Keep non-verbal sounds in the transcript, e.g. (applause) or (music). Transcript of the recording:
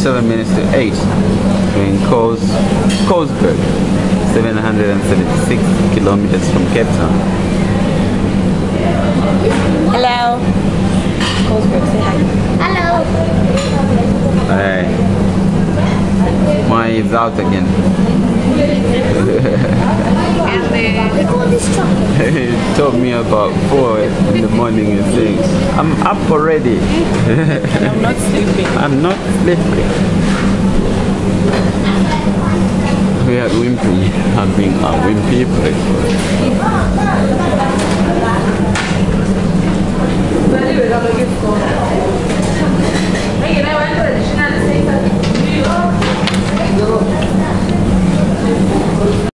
seven minutes to eight in Coles, Colesberg, 776 kilometers from Cape Town. Hello. Colesberg, say hi. Hello. Hey. Mine is out again. He (laughs) told me about four in the morning and saying, I'm up already. (laughs) I'm not sleeping. (laughs) I'm not sleeping. We are wimpy, having a wimpy breakfast.